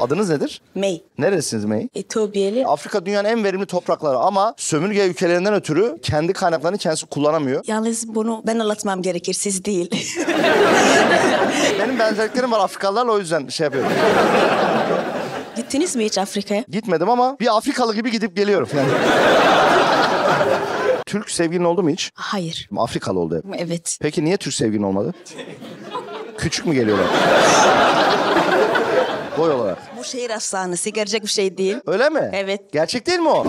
Adınız nedir? May. Neresiniz May? Etoobiyeli. Afrika dünyanın en verimli toprakları ama sömürge ülkelerinden ötürü kendi kaynaklarını kendisi kullanamıyor. Yalnız bunu ben anlatmam gerekir, siz değil. Benim benzerliklerim var Afrikalılarla o yüzden şey yapıyorum. Gittiniz mi hiç Afrika'ya? Gitmedim ama bir Afrikalı gibi gidip geliyorum yani. Türk sevgilin oldu mu hiç? Hayır. Afrikalı oldu hep. Evet. Peki niye Türk sevgilin olmadı? Küçük mü geliyorlar? Boy olarak. Bu şehir efsanesi, gerçek bir şey değil. Öyle mi? Evet. Gerçek değil mi o?